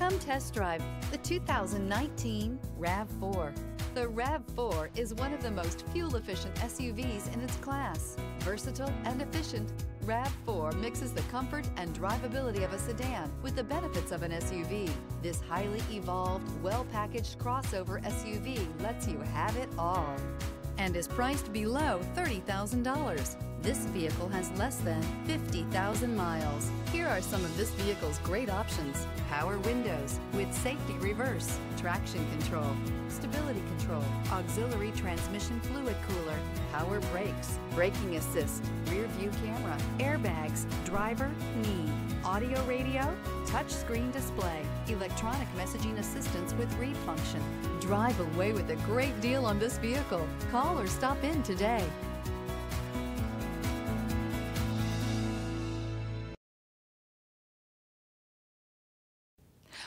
Come test drive the 2019 RAV4. The RAV4 is one of the most fuel-efficient SUVs in its class. Versatile and efficient, RAV4 mixes the comfort and drivability of a sedan with the benefits of an SUV. This highly evolved, well-packaged crossover SUV lets you have it all and is priced below $30,000. This vehicle has less than 50,000 miles. Here are some of this vehicle's great options. Power windows with safety reverse, traction control, stability control, auxiliary transmission fluid cooler, power brakes, braking assist, rear view camera, airbags, driver, knee, audio radio, touchscreen display, electronic messaging assistance with read function. Drive away with a great deal on this vehicle. Call or stop in today.